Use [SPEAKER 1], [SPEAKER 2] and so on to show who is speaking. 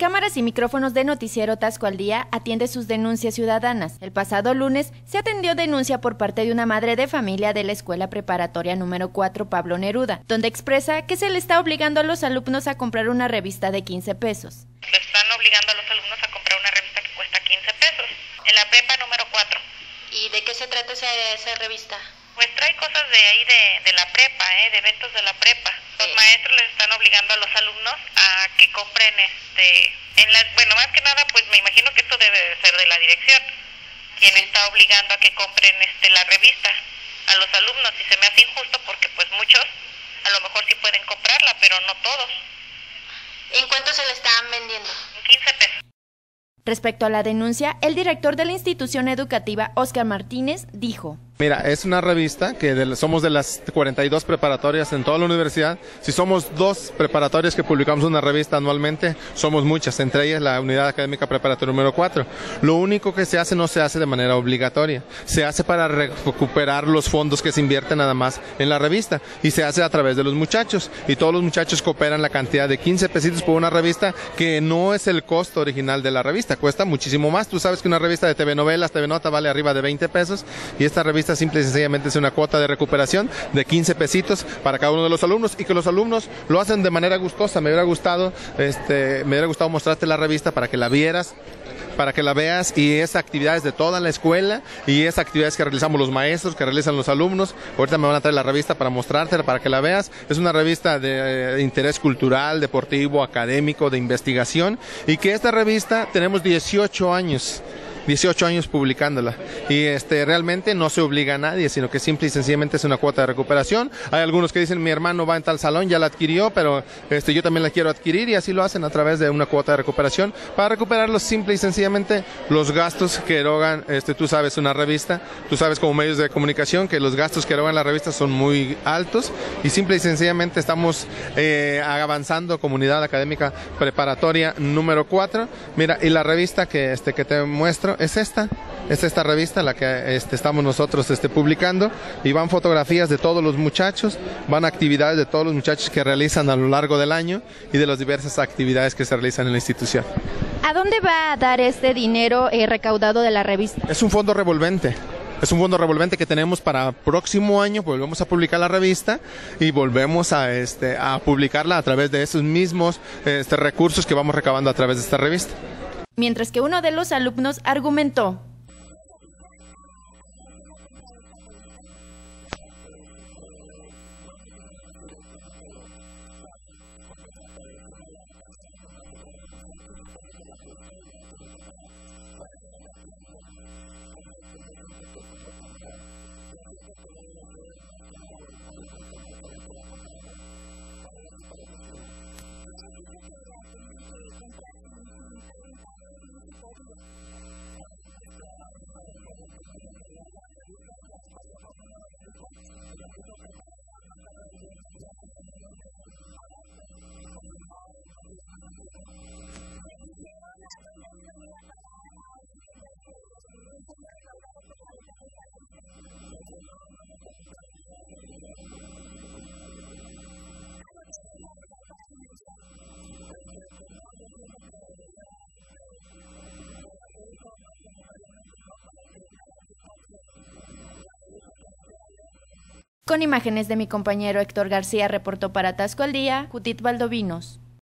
[SPEAKER 1] Cámaras y micrófonos de Noticiero Tasco al Día atiende sus denuncias ciudadanas. El pasado lunes se atendió denuncia por parte de una madre de familia de la Escuela Preparatoria número 4 Pablo Neruda, donde expresa que se le está obligando a los alumnos a comprar una revista de 15 pesos.
[SPEAKER 2] Le están obligando a los alumnos a comprar una revista que cuesta 15 pesos, en la prepa número 4.
[SPEAKER 3] ¿Y de qué se trata esa, esa revista?
[SPEAKER 2] Pues trae cosas de ahí de, de la prepa, ¿eh? de eventos de la prepa. Los maestros les están obligando a los alumnos a que compren, este, en la, bueno, más que nada, pues me imagino que esto debe de ser de la dirección, quien está obligando a que compren, este, la revista a los alumnos y se me hace injusto porque, pues muchos, a lo mejor sí pueden comprarla, pero no todos.
[SPEAKER 3] ¿En cuánto se le están vendiendo?
[SPEAKER 2] En 15 pesos.
[SPEAKER 1] Respecto a la denuncia, el director de la institución educativa, Óscar Martínez, dijo.
[SPEAKER 4] Mira, es una revista que de- somos de las 42 preparatorias en toda la universidad. Si somos dos preparatorias que publicamos una revista anualmente, somos muchas, entre ellas la Unidad Académica Preparatoria número 4. Lo único que se hace no se hace de manera obligatoria, se hace para recuperar los fondos que se invierten nada más en la revista y se hace a través de los muchachos y todos los muchachos cooperan la cantidad de 15 pesitos por una revista que no es el costo original de la revista, cuesta muchísimo más. Tú sabes que una revista de TV novelas, TV Nota vale arriba de 20 pesos y esta revista simple y sencillamente es una cuota de recuperación de 15 pesitos para cada uno de los alumnos y que los alumnos lo hacen de manera gustosa. Me hubiera gustado, este, me hubiera gustado mostrarte la revista para que la vieras para que la veas y es actividades de toda la escuela y es actividades que realizamos los maestros, que realizan los alumnos. Ahorita me van a traer la revista para mostrártela, para que la veas. Es una revista de, eh, interés cultural, deportivo, académico, de investigación y que esta revista tenemos 18 años. 18 años publicándola y este realmente no se obliga a nadie, sino que simple y sencillamente es una cuota de recuperación. Hay algunos que dicen mi hermano va en tal salón, ya la adquirió, pero este yo también la quiero adquirir y así lo hacen a través de una cuota de recuperación para recuperar los simple y sencillamente los gastos que erogan, este tú sabes una revista, tú sabes como medios de comunicación que los gastos que erogan la revista son muy altos y simple y sencillamente estamos eh, avanzando comunidad académica preparatoria número 4. Mira, y la revista que este que te muestro es esta, es esta revista la que este, estamos nosotros este, publicando y van fotografías de todos los muchachos, van actividades de todos los muchachos que realizan a lo largo del año y de las diversas actividades que se realizan en la institución.
[SPEAKER 1] ¿A dónde va a dar este dinero eh, recaudado de la revista?
[SPEAKER 4] Es un fondo revolvente. Es un fondo revolvente que tenemos para próximo año, volvemos a publicar la revista y volvemos a, este, a publicarla a través de esos mismos este, recursos que vamos recabando a través de esta revista.
[SPEAKER 1] Mientras que uno de los alumnos argumentó. Con imágenes de mi compañero Héctor García reportó para Tasco al Día, Judith Valdovinos.